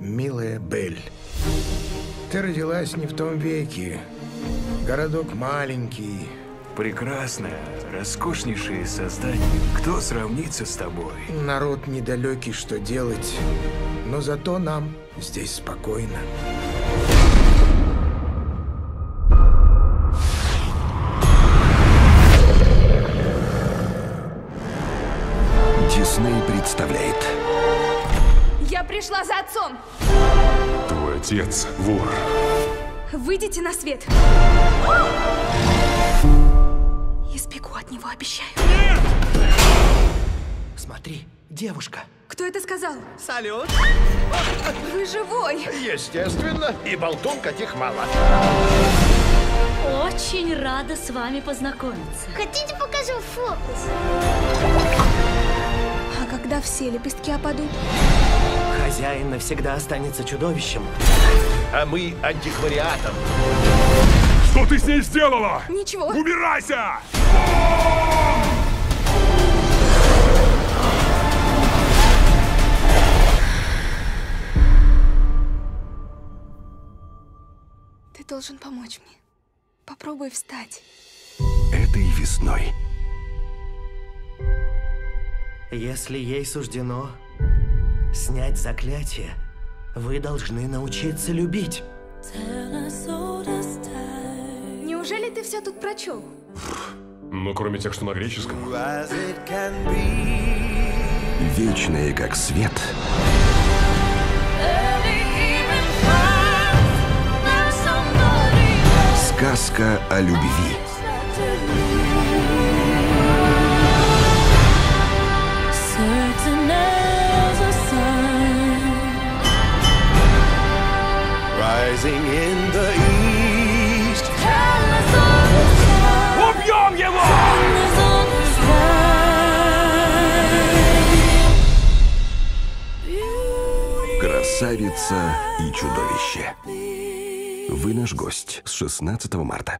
Милая Бель, ты родилась не в том веке. Городок маленький. Прекрасное, роскошнейшее создание. Кто сравнится с тобой? Народ недалекий, что делать. Но зато нам здесь спокойно. Дисней представляет пришла за отцом. Твой отец вор. Выйдите на свет. Испеку от него, обещаю. Смотри, девушка. Кто это сказал? Салют. Вы живой. Естественно, и болтун каких мало. Очень рада с вами познакомиться. Хотите покажу фокус? А когда все лепестки опадут? Хозяин навсегда останется чудовищем. А мы антиквариатом. Что ты с ней сделала? Ничего. Убирайся! Ты должен помочь мне. Попробуй встать. Этой весной Если ей суждено снять заклятие, вы должны научиться любить. Неужели ты все тут прочел? Ну, кроме тех, что на греческом. вечная как свет сказка о любви. In the east. Убьем его! Красавица и чудовище. Вы наш гость с 16 марта.